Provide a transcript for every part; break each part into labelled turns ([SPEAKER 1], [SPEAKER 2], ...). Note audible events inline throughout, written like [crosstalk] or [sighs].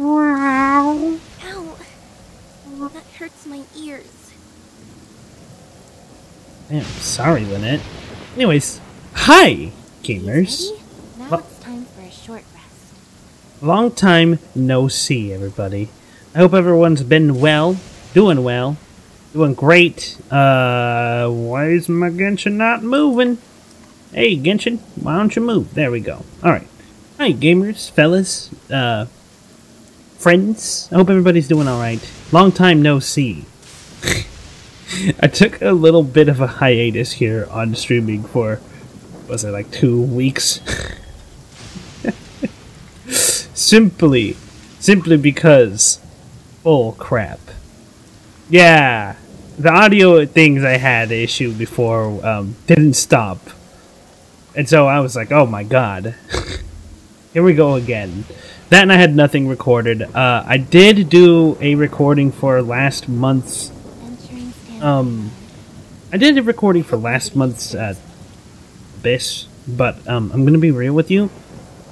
[SPEAKER 1] Ow! That hurts my ears.
[SPEAKER 2] I'm sorry, Lynette. Anyways, hi, gamers.
[SPEAKER 1] Now it's time for a short rest.
[SPEAKER 2] Long time no see, everybody. I hope everyone's been well, doing well, doing great. Uh, why is my Genshin not moving? Hey, Genshin, why don't you move? There we go. Alright. Hi, gamers, fellas, uh, friends. I hope everybody's doing alright. Long time no see. [laughs] I took a little bit of a hiatus here on streaming for, was it like two weeks? [laughs] simply, simply because, oh crap. Yeah, the audio things I had issue before um, didn't stop, and so I was like, "Oh my god, [laughs] here we go again." That and I had nothing recorded. Uh, I did do a recording for last month's. Um, I did a recording for last month's uh, Abyss, but um, I'm gonna be real with you.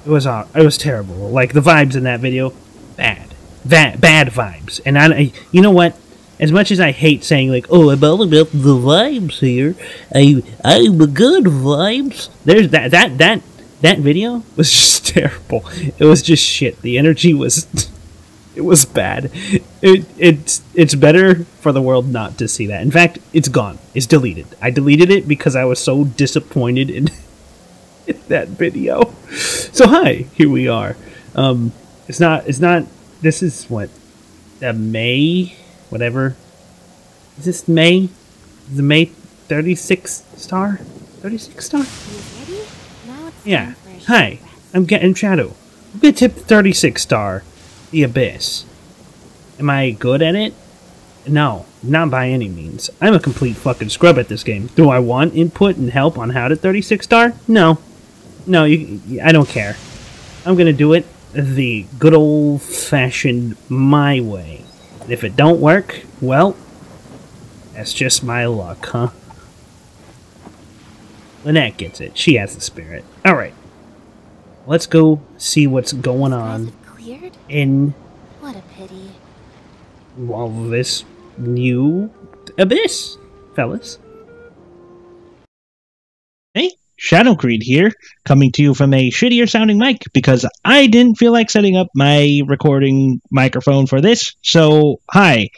[SPEAKER 2] It was uh, it was terrible. Like the vibes in that video, bad, bad, bad vibes. And I, I- you know what? As much as I hate saying like, "Oh, I'm all about the vibes here," I, I'm a good vibes. There's that that that that video was [laughs] just terrible. It was just shit. The energy was, [laughs] it was bad. It it's it's better for the world not to see that. In fact, it's gone. It's deleted. I deleted it because I was so disappointed in [laughs] in that video. So hi, here we are. Um, it's not. It's not. This is what uh, May, whatever. Is this May? The May thirty six star, thirty six star.
[SPEAKER 1] You ready? Now it's
[SPEAKER 2] Yeah.
[SPEAKER 1] time for a short
[SPEAKER 2] Hi. I'm getting Shadow. I'm gonna tip thirty six star, the Abyss. Am I good at it? No, not by any means. I'm a complete fucking scrub at this game. Do I want input and help on how to 36 star? No. No, you, I don't care. I'm gonna do it the good old fashioned my way. And if it don't work, well, that's just my luck, huh? Lynette gets it. She has the spirit. Alright. Let's go see what's going on
[SPEAKER 1] cleared?
[SPEAKER 2] in
[SPEAKER 1] What a pity.
[SPEAKER 2] well, this new abyss, fellas.
[SPEAKER 3] Hey, Shadow Creed here, coming to you from a shittier sounding mic because I didn't feel like setting up my recording microphone for this. So, hi.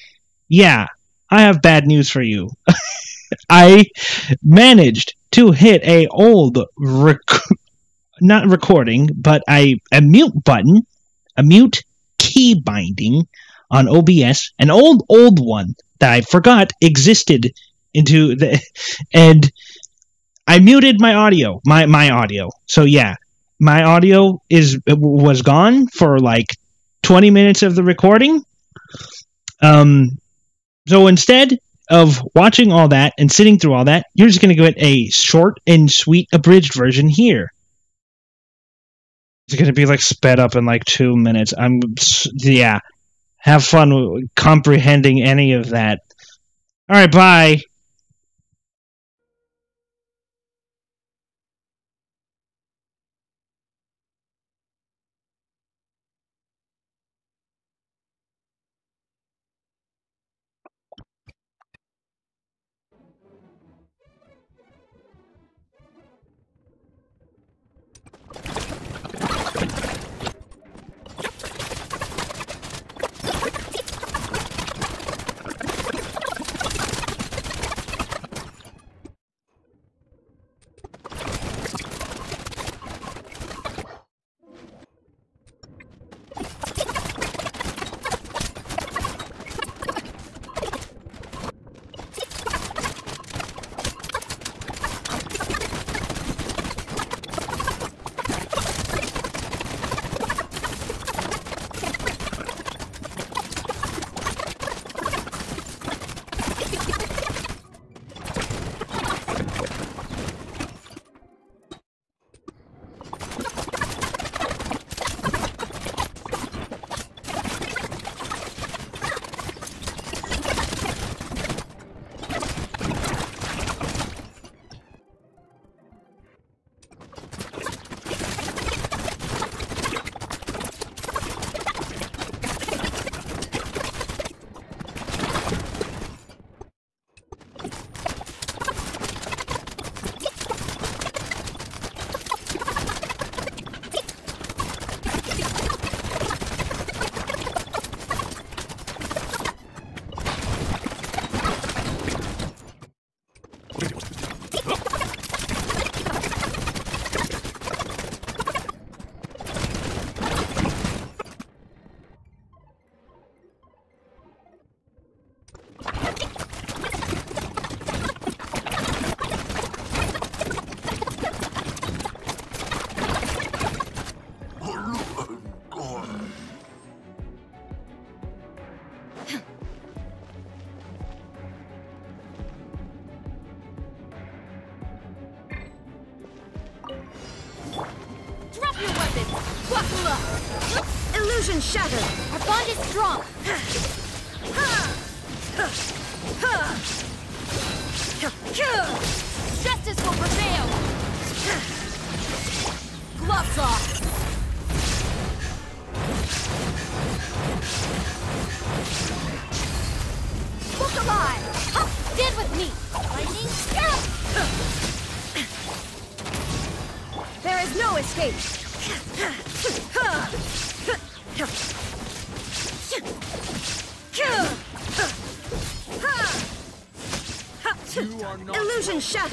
[SPEAKER 3] Yeah, I have bad news for you. [laughs] I managed to hit a old rec- not recording, but a, a mute button, a mute key binding on OBS, an old old one that I forgot existed into the [laughs] and I muted my audio, my my audio. So yeah, my audio is was gone for like 20 minutes of the recording. Um so instead of watching all that and sitting through all that, you're just going to get a short and sweet abridged version here. It's going to be like sped up in like 2 minutes. I'm yeah. Have fun comprehending any of that. All right, bye.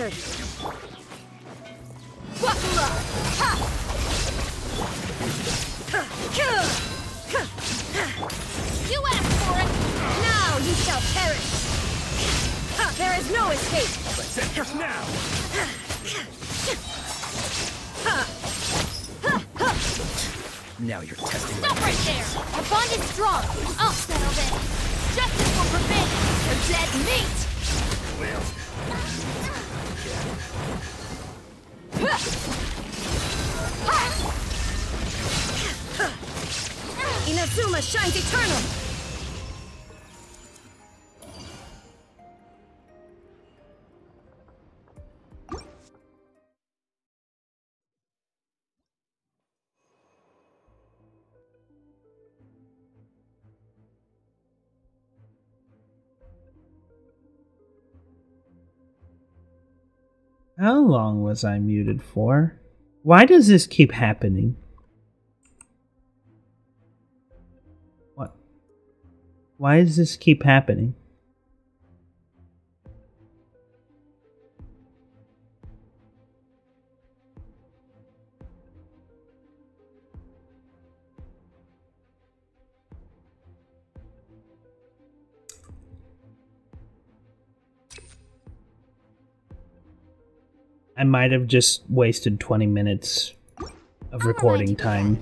[SPEAKER 4] Illusion.
[SPEAKER 1] Buckle up. Ha! You asked for it.
[SPEAKER 4] Now you shall perish. There is no escape.
[SPEAKER 5] Now you're testing
[SPEAKER 1] Stop right there. Our bond is strong. I'll settle this. Justice will prevail. You're dead meat.
[SPEAKER 4] Inazuma shines eternal.
[SPEAKER 2] How long was I muted for? Why does this keep happening? What? Why does this keep happening? I might have just wasted 20 minutes of recording time.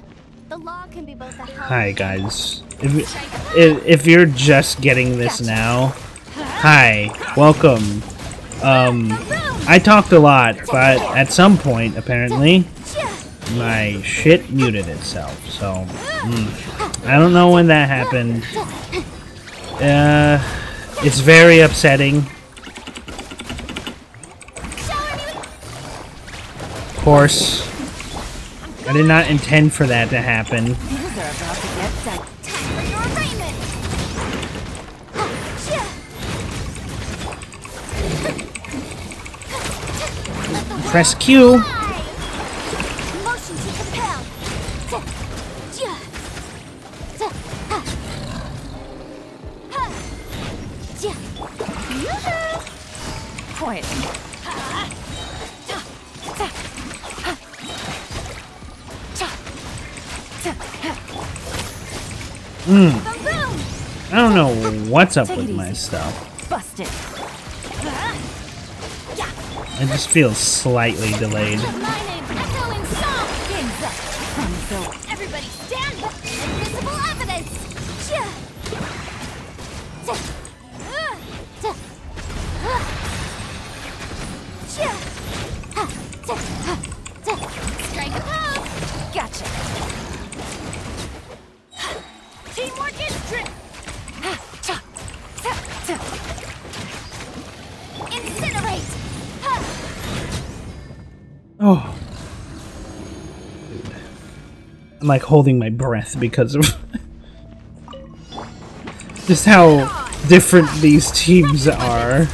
[SPEAKER 1] The law can be both a help.
[SPEAKER 2] Hi guys. If, if, if you're just getting this now, hi, welcome. Um, I talked a lot, but at some point, apparently, my shit muted itself. So, mm, I don't know when that happened. Uh, it's very upsetting. Course, I did not intend for that to happen. Press Q.
[SPEAKER 1] about Motion to compel. Quiet.
[SPEAKER 2] I don't know what's up with my stuff.
[SPEAKER 1] Busted.
[SPEAKER 2] I just feel slightly delayed. I'm like holding my breath because of [laughs] just how different these teams are.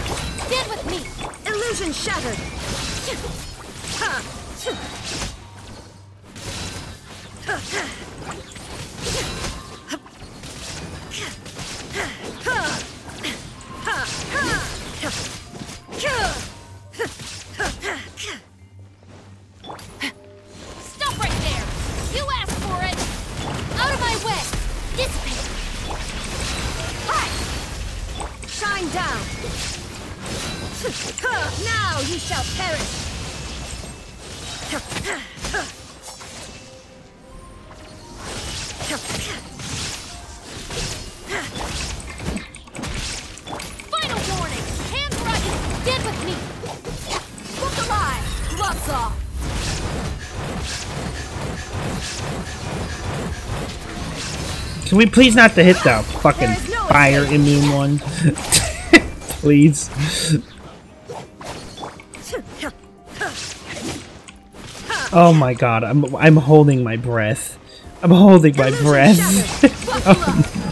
[SPEAKER 2] We please not to hit the fucking fire immune one? [laughs] please. Oh my god, I'm I'm holding my breath. I'm holding my breath.
[SPEAKER 1] This. [laughs]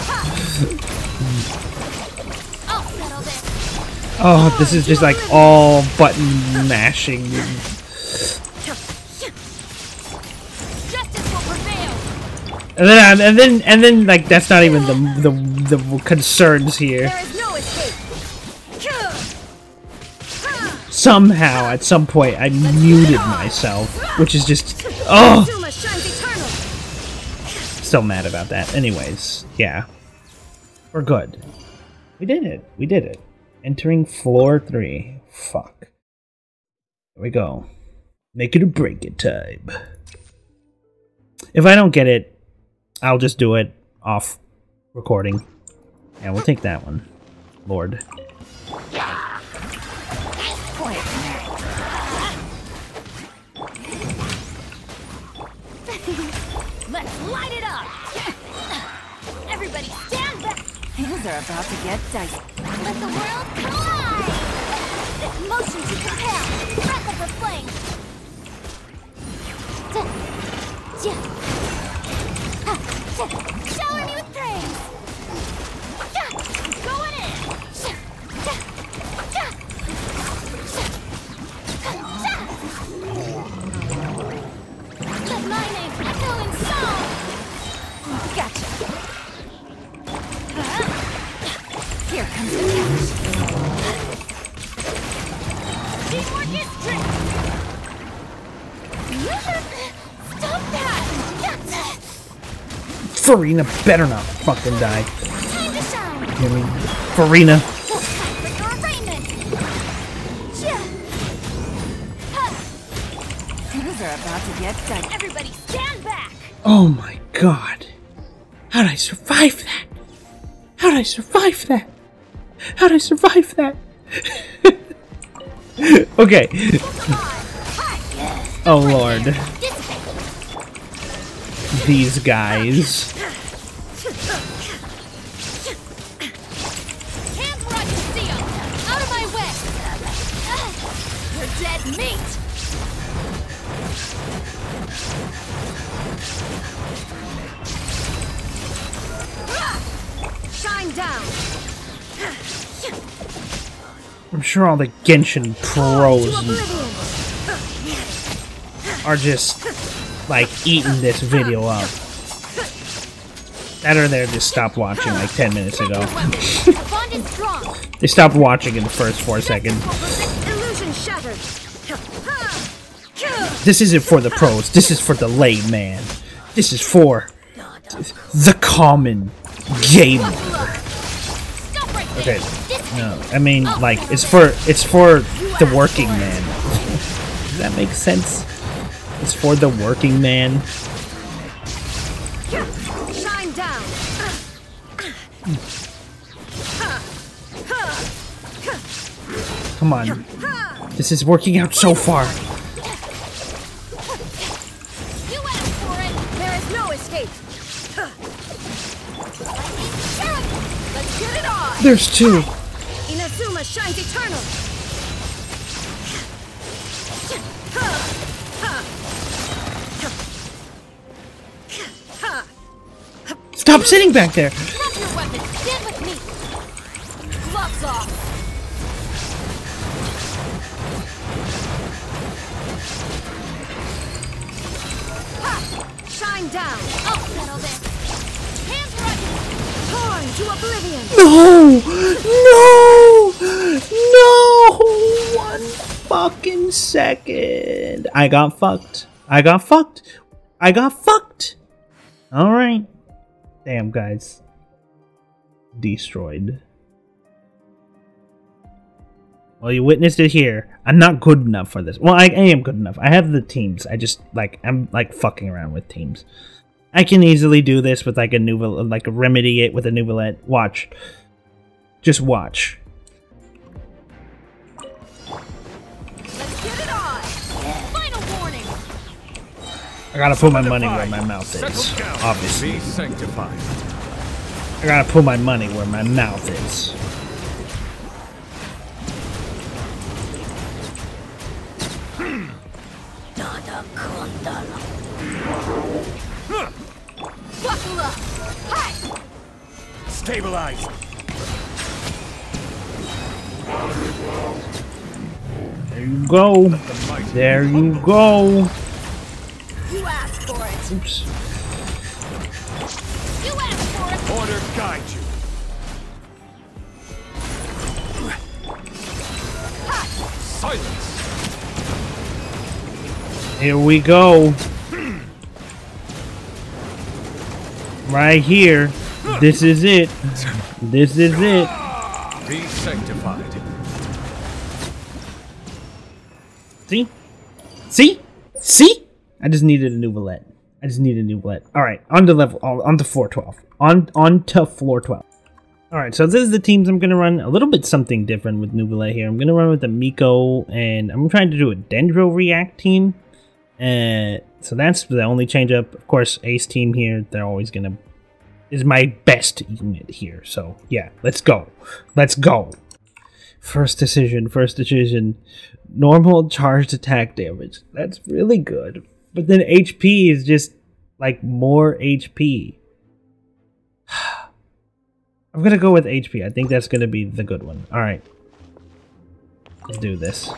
[SPEAKER 2] Oh, this is just like all button mashing. And then and then and then like that's not even the the the concerns here.
[SPEAKER 4] There is no escape.
[SPEAKER 2] Somehow at some point I muted myself, which is just oh
[SPEAKER 4] Zuma shines eternal.
[SPEAKER 2] still mad about that. Anyways, yeah. We're good. We did it. We did it. Entering floor three. Fuck. Here we go. Make it or break it time. If I don't get it, I'll just do it off recording. Yeah, we'll take that one. Lord. [laughs]
[SPEAKER 1] Let's light it up. [laughs] Everybody stand back.
[SPEAKER 4] Things are about to get dicey.
[SPEAKER 1] Let the world collide. Motion to compel. Breath of the flame. Shower me with praise.
[SPEAKER 2] Furina better not fucking die.
[SPEAKER 1] Time to shine.
[SPEAKER 2] I mean, Furina.
[SPEAKER 1] For your arraignment. Yeah. Ha.
[SPEAKER 4] Things are about to get dicey.
[SPEAKER 1] Everybody stand back.
[SPEAKER 2] Oh my god. How'd I survive that? How'd I survive that? How'd I survive that? [laughs] okay.
[SPEAKER 1] Come on. Hi.
[SPEAKER 2] Oh lord. These guys.
[SPEAKER 4] Shine down.
[SPEAKER 2] I'm sure all the Genshin pros are just like eating this video up. That or they're just stopped watching like 10 minutes ago. [laughs]
[SPEAKER 1] The bond is strong.
[SPEAKER 2] They stopped watching in the first four seconds. This isn't for the pros. This is for the layman. This is for the common gamer.
[SPEAKER 1] Stop right there.
[SPEAKER 2] Okay. No, I mean like it's for it's for the working man. [laughs] Does that make sense? It's for the working man.
[SPEAKER 4] Shine down.
[SPEAKER 2] Come on. This is working out so far. There's two.
[SPEAKER 4] Inazuma shines eternal.
[SPEAKER 2] Stop sitting back there.
[SPEAKER 1] Drop your
[SPEAKER 4] oblivion.
[SPEAKER 2] No! No! No! One fucking second. I got fucked. I got fucked. I got fucked. Alright. Damn, guys. Destroyed. Well, you witnessed it here. I'm not good enough for this. Well, I, I am good enough. I have the teams. I just, like, I'm, like, fucking around with teams. I can easily do this with like a new like a remedy it with a Neuvillette. Watch. Just watch.
[SPEAKER 1] Let's get it on. Final warning.
[SPEAKER 2] I gotta put my money where my mouth is. Obviously. I gotta put my money where my mouth is.
[SPEAKER 5] Stabilize.
[SPEAKER 2] There you go. There you go.
[SPEAKER 4] You asked for it.
[SPEAKER 2] Oops.
[SPEAKER 1] You asked for it!
[SPEAKER 5] order guide you. Silence.
[SPEAKER 2] Here we go. Hmm. Right here. This is it. This is it.
[SPEAKER 5] Be sanctified.
[SPEAKER 2] See? See? See? I just needed a new bullet. I just need a new bullet. All right, on to level, on to floor twelve. On on to floor twelve. All right, so this is the teams I'm gonna run. A little bit something different with Neuvillette here. I'm gonna run with the Miko, and I'm trying to do a Dendro React team. Uh, so that's the only change up. Of course, Ace team here. They're always gonna is my best unit here. So yeah, let's go. Let's go. First decision, first decision. Normal charged attack damage. That's really good. But then HP is just like more HP. [sighs] I'm gonna go with HP. I think that's gonna be the good one. Alright. Let's do this.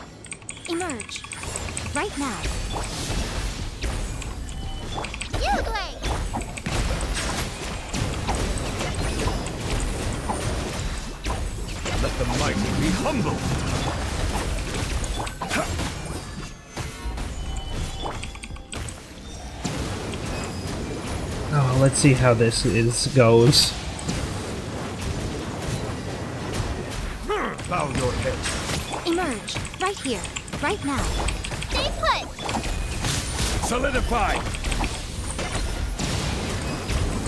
[SPEAKER 2] Let's see how this is goes.
[SPEAKER 5] Bow your head.
[SPEAKER 1] Emerge. Right here. Right now. Stay put!
[SPEAKER 5] Solidify.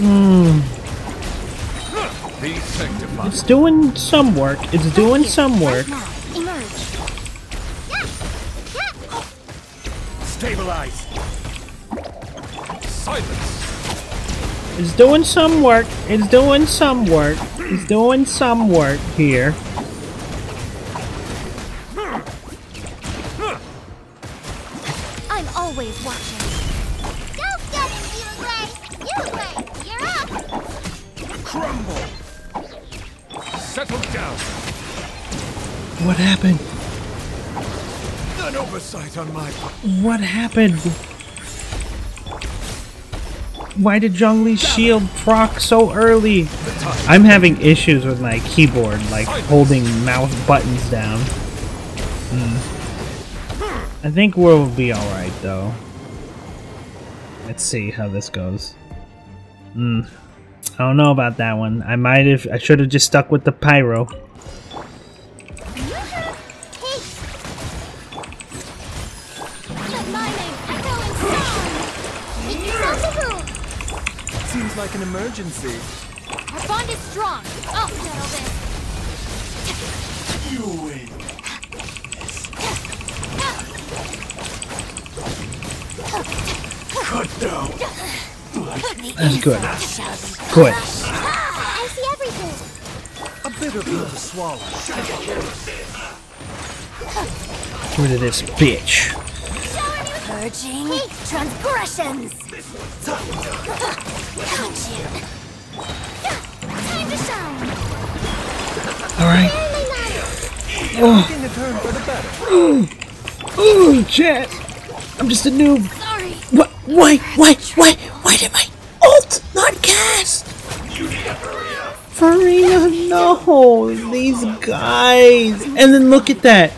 [SPEAKER 5] Hmm. Be sanctified.
[SPEAKER 2] It's doing some work. It's doing
[SPEAKER 1] here,
[SPEAKER 2] some work.
[SPEAKER 1] Right now. Emerge.
[SPEAKER 5] Stabilize. Silence.
[SPEAKER 2] It's doing some work. It's doing some work. It's doing some work here.
[SPEAKER 1] I'm always watching. Go get him, you Blake! You You're up!
[SPEAKER 5] Crumble. Settle down.
[SPEAKER 2] What happened?
[SPEAKER 5] An oversight on my part.
[SPEAKER 2] What happened? Why did Zhongli's shield proc so early? I'm having issues with my keyboard, like holding mouse buttons down. Hmm. I think we'll be alright though. Let's see how this goes. Hmm. I don't know about that one. I might have. I should have just stuck with the pyro.
[SPEAKER 5] Seems like an emergency.
[SPEAKER 1] Our bond is strong! I'll settle this!
[SPEAKER 5] You win. Cut down.
[SPEAKER 2] That's good. Good.
[SPEAKER 1] I see everything!
[SPEAKER 5] A bitter pill to swallow.
[SPEAKER 2] Get rid of this bitch.
[SPEAKER 1] Purging transgressions!
[SPEAKER 2] Alright.
[SPEAKER 5] Better.
[SPEAKER 2] Ooh, chat. I'm just a noob.
[SPEAKER 1] Sorry!
[SPEAKER 2] What? Why? Why? Why? Why did my ult not cast? Furina, no, these guys. And then look at that.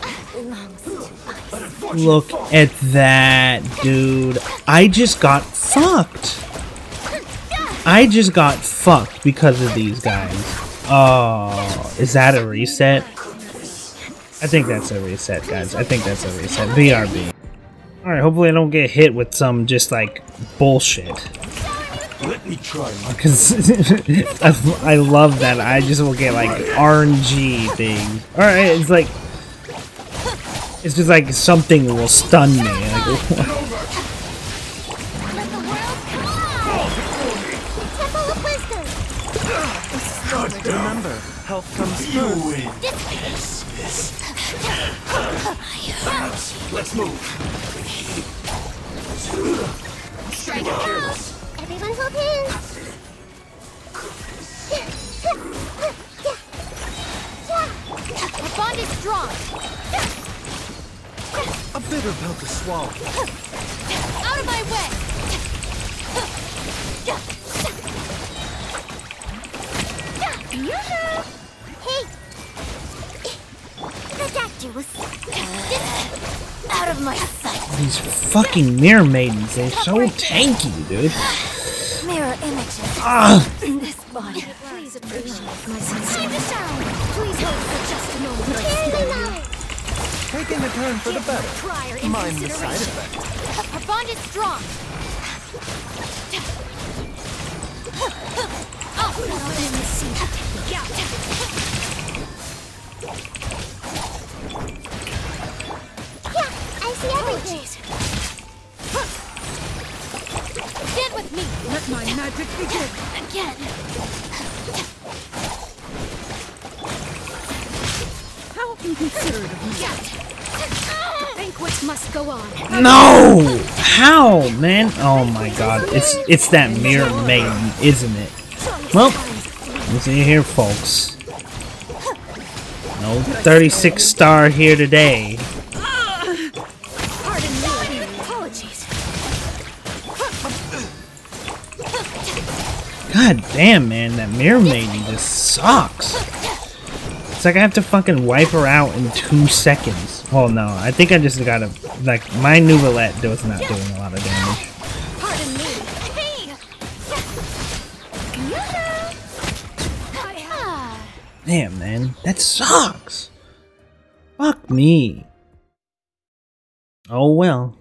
[SPEAKER 2] Look at that, dude. I just got fucked. I just got fucked because of these guys. Oh, is that a reset? I think that's a reset, guys. I think that's a reset. BRB. Alright, hopefully I don't get hit with some just like bullshit.
[SPEAKER 5] Let me try [laughs]
[SPEAKER 2] Because [laughs] I, love that. I just will get like RNG things. Alright, it's like. It's just like something will stun me. Like, [laughs]
[SPEAKER 5] health comes first.
[SPEAKER 6] Let's move.
[SPEAKER 1] Strike out! Everyone hold hands! Our bond is strong!
[SPEAKER 5] A bitter pill to swallow.
[SPEAKER 1] Out of my way! Hey! Ridiculous! Out of my sight!
[SPEAKER 2] These fucking mirror maidens, they're so tanky, dude.
[SPEAKER 1] Mirror images
[SPEAKER 2] Ah,
[SPEAKER 1] in this body. Please appreciate my Time to shine! Please hold for just a moment. Tear them out!
[SPEAKER 5] Taking a turn for the better. Mind the side effect.
[SPEAKER 1] Our bond is strong. I'll settle in the seat. Yeah, I see everything. Stand with me. Let my magic begin. Again. How inconsiderate of you. The banquet must go on.
[SPEAKER 2] no! How, man? Oh my god, it's it's that mirror maiden, isn't it? Well, you see here, folks. No 36 star here today. God damn, man, that mirror maiden just sucks. It's like I have to fucking wipe her out in two seconds. Oh no, I think I just gotta like my Neuvillette was not doing a lot of damage. Damn, man, that sucks. Fuck me. Oh well.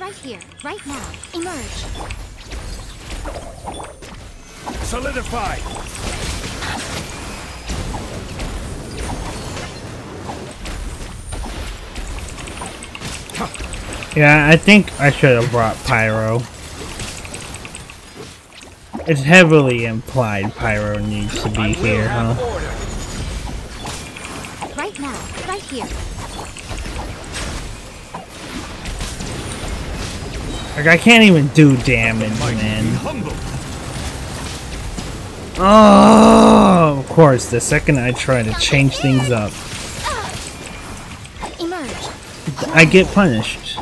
[SPEAKER 1] Right here, right now. Emerge.
[SPEAKER 5] Solidify.
[SPEAKER 2] Yeah, I think I should have brought Pyro. It's heavily implied Pyro needs to be here, huh?
[SPEAKER 5] Order.
[SPEAKER 1] Right now, right here.
[SPEAKER 2] Like I can't even do damage,
[SPEAKER 5] Might
[SPEAKER 2] man. Oh, of course. The second I try to change things up, I get punished.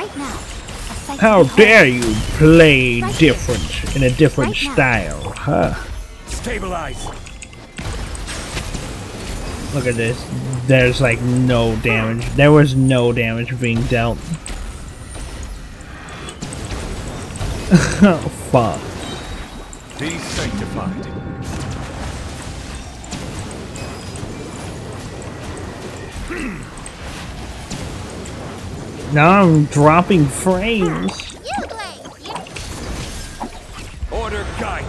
[SPEAKER 1] Right now.
[SPEAKER 2] How dare you play different in a different
[SPEAKER 1] Right now.
[SPEAKER 2] style, huh?
[SPEAKER 5] Stabilize.
[SPEAKER 2] Look at this. There's like no damage. There was no damage being dealt. oh [laughs] fuck.
[SPEAKER 5] Be sanctified.
[SPEAKER 2] Now I'm dropping frames.
[SPEAKER 5] Order guide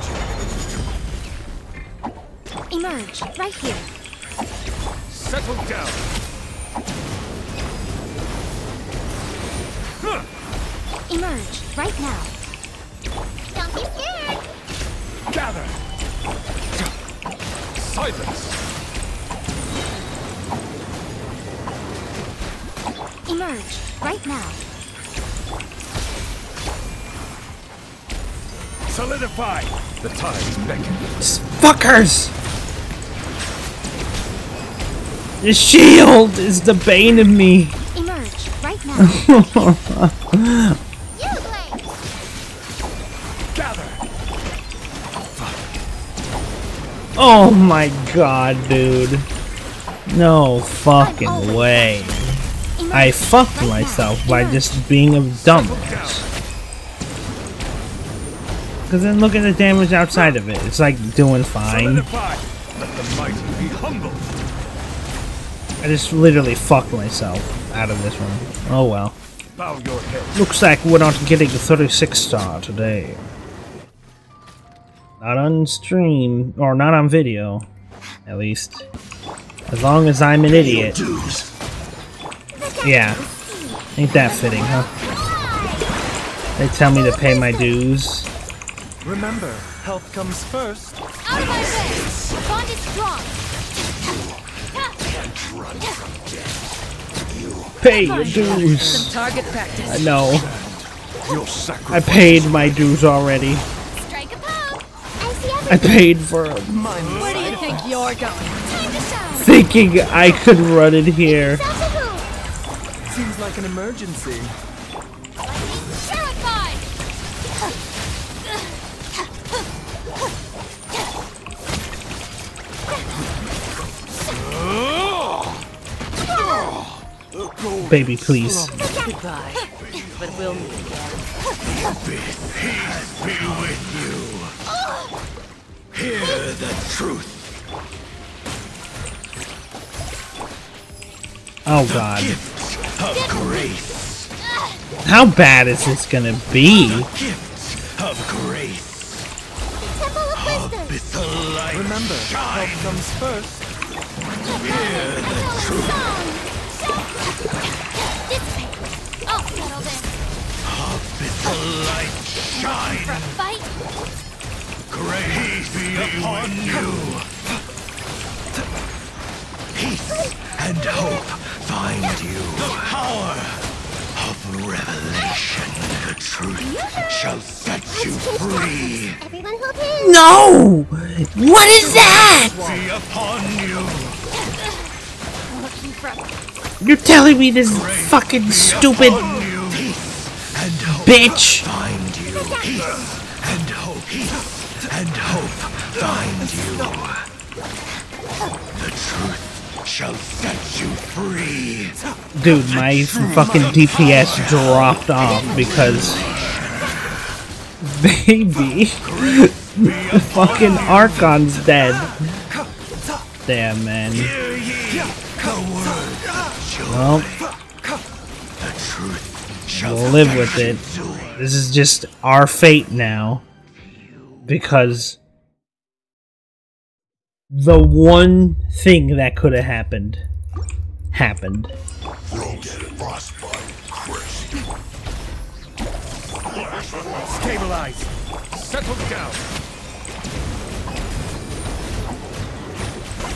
[SPEAKER 5] you.
[SPEAKER 1] Emerge. Right here.
[SPEAKER 5] Settle down. Huh.
[SPEAKER 1] Emerge. Right now. Don't be scared.
[SPEAKER 5] Gather. Silence.
[SPEAKER 1] Emerge. Right now.
[SPEAKER 5] Solidify. The tides beckon.
[SPEAKER 2] Fuckers! The shield is the bane of me.
[SPEAKER 1] Emerge. Right now. [laughs] you play.
[SPEAKER 5] Gather.
[SPEAKER 2] Oh my god, dude. No fucking way. I fucked myself by just being a dumbass. Cause then look at the damage outside of it. It's like doing fine. I just literally fucked myself out of this one. Oh well. Looks like we're not getting a 36 star today. Not on stream, or not on video, at least. As long as I'm an idiot.
[SPEAKER 6] Dues.
[SPEAKER 2] Yeah. Ain't that fitting, huh? They tell me to pay my dues.
[SPEAKER 5] Remember, health comes first.
[SPEAKER 1] Out of my way! Bond is strong!
[SPEAKER 2] Pay your dues.
[SPEAKER 4] Target practice.
[SPEAKER 2] I know.
[SPEAKER 5] Your
[SPEAKER 2] I paid my dues already.
[SPEAKER 1] Strike a pose! I see
[SPEAKER 2] I
[SPEAKER 1] everything!
[SPEAKER 2] paid for
[SPEAKER 4] Where do you think you're going?
[SPEAKER 1] Time to shine!
[SPEAKER 2] thinking I could run in here.
[SPEAKER 5] Like an emergency.
[SPEAKER 2] Baby, please.
[SPEAKER 4] But we'll.
[SPEAKER 6] Be with you. Hear the truth.
[SPEAKER 2] Oh god.
[SPEAKER 6] Of grace.
[SPEAKER 2] How bad is this gonna be?
[SPEAKER 6] Gift of grace.
[SPEAKER 1] Temple of Wisdom!
[SPEAKER 6] With the light
[SPEAKER 5] Remember,
[SPEAKER 6] shine.
[SPEAKER 5] health comes first.
[SPEAKER 1] Song! Dissipate! I'll settle this!
[SPEAKER 6] With the light shine.
[SPEAKER 1] For a fight?
[SPEAKER 6] Grace be upon you. Peace and hope find you. The power of revelation. The truth shall set you free.
[SPEAKER 1] Everyone hold hands!
[SPEAKER 2] No! What is that?
[SPEAKER 6] Be upon you.
[SPEAKER 1] Looking for a
[SPEAKER 2] You're telling me this fucking stupid
[SPEAKER 6] Upon you. Peace and
[SPEAKER 2] bitch?
[SPEAKER 6] find you. Peace and hope. Peace and hope find you. The truth shall set you free.
[SPEAKER 2] Dude, my fucking DPS dropped off because. Baby. the [laughs] fucking Archon's dead. Damn, man. Well, we'll live with it. This is just our fate now. Because. The one thing that could have happened. Happened.
[SPEAKER 5] Stabilize. Settle down.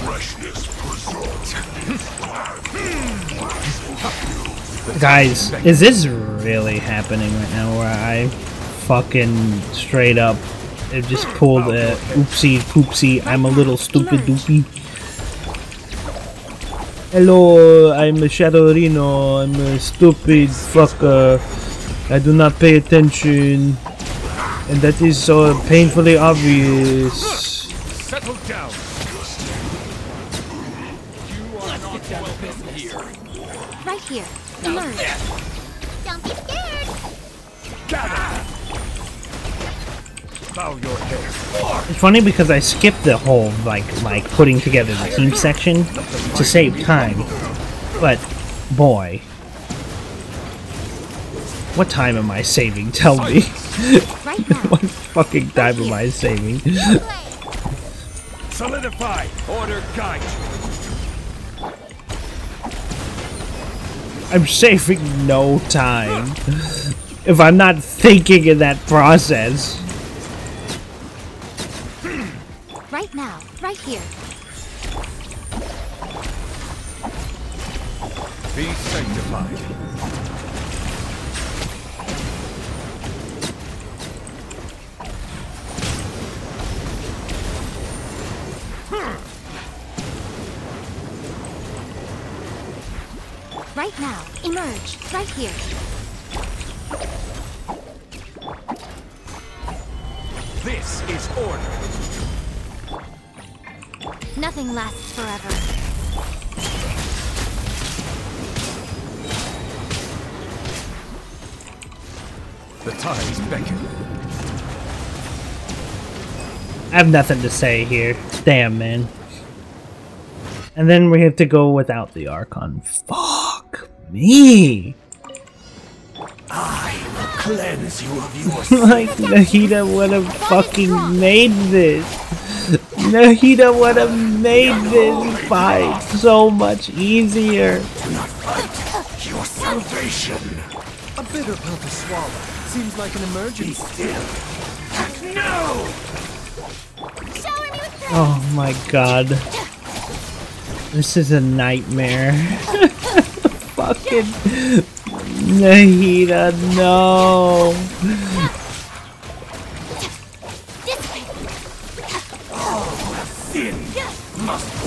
[SPEAKER 5] [laughs]
[SPEAKER 2] Guys, is this really happening right now where I fucking straight up it just pulled a oopsie poopsie, I'm a little stupid doopy. Hello, I'm a Shadow Reno, I'm a stupid fucker. I do not pay attention. And that is so painfully obvious.
[SPEAKER 5] Settle down. You are not welcome here.
[SPEAKER 1] Right here. Emerge. Don't be scared!
[SPEAKER 5] Bow your head.
[SPEAKER 2] It's funny because I skipped the whole like like putting together the team section to save time. But boy, what time am I saving? Tell me. [laughs] What fucking time am I saving?
[SPEAKER 5] Solidify. Order guide.
[SPEAKER 2] I'm saving no time. If I'm not thinking in that process.
[SPEAKER 1] Right here.
[SPEAKER 5] Be sanctified.
[SPEAKER 1] Right now. Emerge. Right here. Nothing lasts forever.
[SPEAKER 5] The times beckon.
[SPEAKER 2] I have nothing to say here. Damn, man. And then we have to go without the Archon. Fuck me.
[SPEAKER 6] I will cleanse you of your [laughs]
[SPEAKER 2] like Nahida would have fucking made this. Nahida would have made this fight so much easier.
[SPEAKER 6] your salvation.
[SPEAKER 5] A bitter pill to swallow. Seems like an
[SPEAKER 6] Be
[SPEAKER 5] emergency.
[SPEAKER 6] still. No!
[SPEAKER 1] Shower me with praise!
[SPEAKER 2] Oh my god. This is a nightmare. [laughs] Fucking Nahida, no.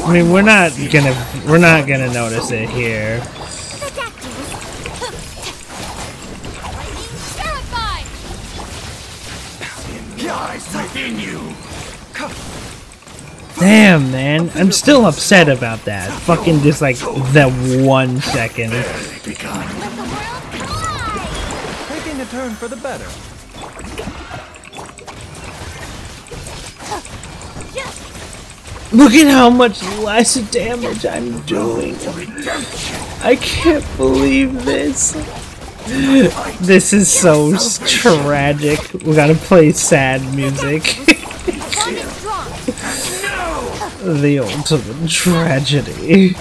[SPEAKER 2] I mean, we're not gonna we're not gonna notice it here.
[SPEAKER 1] The dactyls! Lightning terrified!
[SPEAKER 6] lies within you.
[SPEAKER 2] Damn, man, I'm still upset about that. Fucking just like that one second.
[SPEAKER 6] Begun.
[SPEAKER 1] Let the world collide!
[SPEAKER 5] Taking a turn for the better.
[SPEAKER 2] Look at how much less damage I'm doing. I can't believe this. This is so tragic. We gotta play sad music. [laughs] The ultimate tragedy.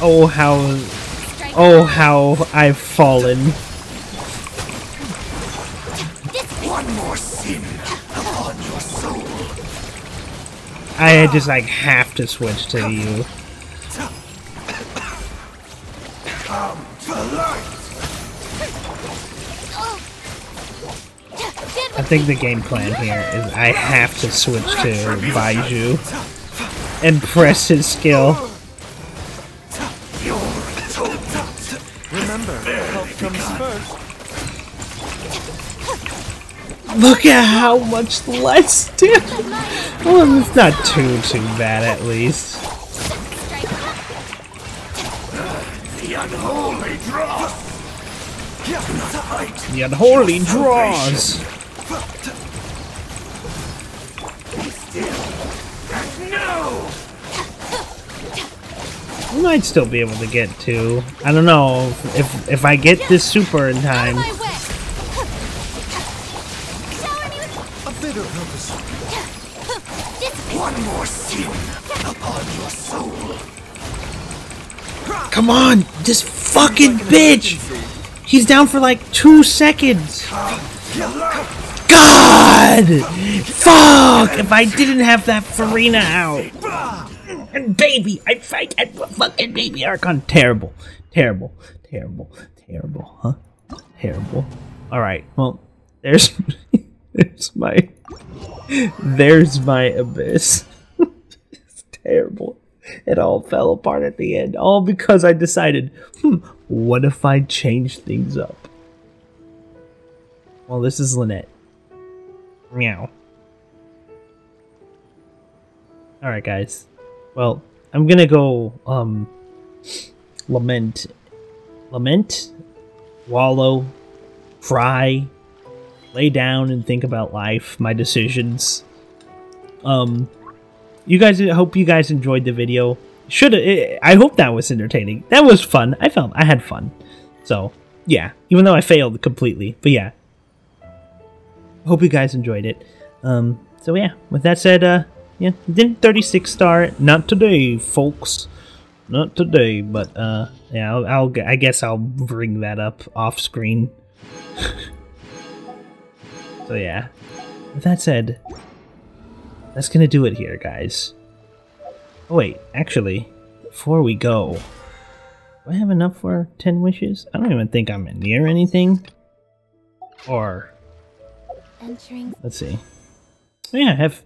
[SPEAKER 2] Oh how oh how I've fallen. I just like have to switch to you.
[SPEAKER 6] Come to.
[SPEAKER 2] I think the game plan here is I have to switch to Baizhu and press his skill. Look at how much less damage. Well, it's not too too bad at least.
[SPEAKER 6] The unholy dross. Do not fight.
[SPEAKER 2] The unholy draws.
[SPEAKER 6] Be still. No!
[SPEAKER 2] Might still be able to get two. I don't know if if I get this super in time. On, this fucking bitch. He's down for like two seconds. God! Fuck! If I didn't have that Furina out. And baby, I fight at fucking baby Archon. Terrible. Terrible. Terrible. Terrible. Huh? Terrible. Alright, well, there's [laughs] there's my there's my abyss. [laughs] it's terrible. It all fell apart at the end. All because I decided, hmm, what if I change things up? Well, this is Lynette. Meow. Alright, guys. Well, I'm gonna go, um, lament. Lament? Wallow? Cry? Lay down and think about life, my decisions. Um, you guys, I hope you guys enjoyed the video. Should I hope that was entertaining. That was fun. I felt I had fun. So yeah, even though I failed completely, but yeah. Hope you guys enjoyed it. Um, so yeah, with that said, uh, yeah, didn't 36 star. Not today, folks. Not today, but uh, yeah, I'll, I'll I guess I'll bring that up off screen. [laughs] so yeah, with that said, that's gonna do it here, guys. Oh wait, actually, before we go, do I have enough for 10 wishes? I don't even think I'm near anything. Or,
[SPEAKER 1] Entering
[SPEAKER 2] let's see. Oh, yeah, I have,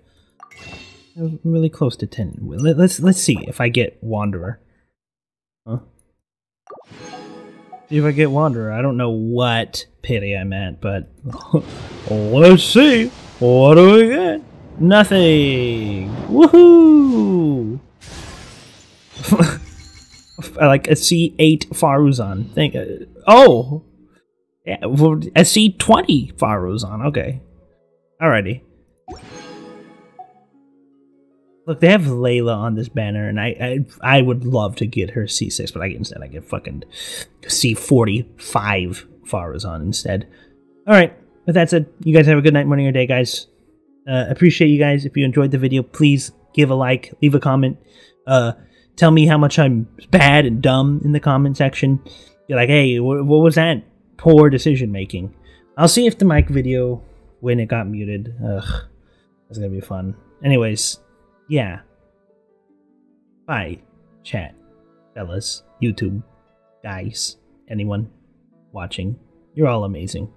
[SPEAKER 2] I'm really close to 10. Let, let's let's see if I get Wanderer. Huh? See if I get Wanderer. I don't know what pity I'm at, but [laughs] let's see. What do we get? Nothing. Woohoo! [laughs] Like a C8 Faruzan. Think. Uh, oh, yeah, well, a C20 Faruzan. Okay, alrighty. Look, they have Layla on this banner, and I, I I would love to get her C6, but I get instead I get fucking C45 Faruzan instead. All right. With that said, you guys have a good night, morning, or day, guys. Uh, appreciate you guys. If you enjoyed the video, please give a like, leave a comment. Uh, tell me how much I'm bad and dumb in the comment section. You're like, hey, wh- what was that? Poor decision making. I'll see if the mic video when it got muted. Ugh, that's gonna be fun. Anyways, yeah. Bye, chat, fellas, YouTube, guys, anyone watching. You're all amazing.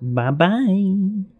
[SPEAKER 2] Bye bye.